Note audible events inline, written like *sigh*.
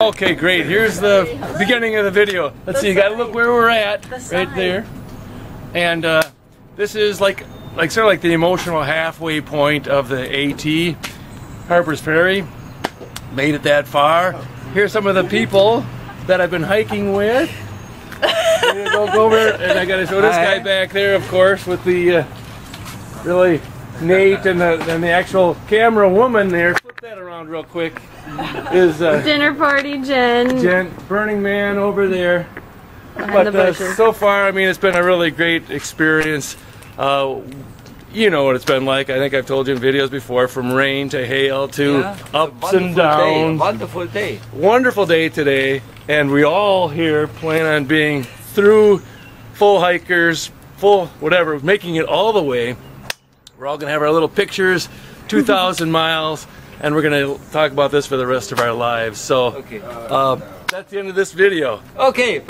Okay, great. Here's the beginning of the video. Let's see. You got to look where we're at, right there. And uh, this is like, like sort of like the emotional halfway point of the AT Harpers Ferry. Made it that far. Here's some of the people that I've been hiking with. *laughs* Go, over, and I got to show this guy back there, of course, with the uh, really Nate and the, and the actual camera woman there. Flip that around real quick. Is uh, Dinner party, Jen. Jen, Burning Man over there. behind But the uh, so far, I mean, it's been a really great experience. Uh, you know what it's been like. I think I've told you in videos before from rain to hail to Yeah, ups wonderful and day, downs. wonderful day. Wonderful day today, and we all here plan on being through full hikers, full whatever, making it all the way. We're all going to have our little pictures, 2,000 *laughs* miles, and we're going to talk about this for the rest of our lives. So Okay. uh, that's the end of this video. Okay.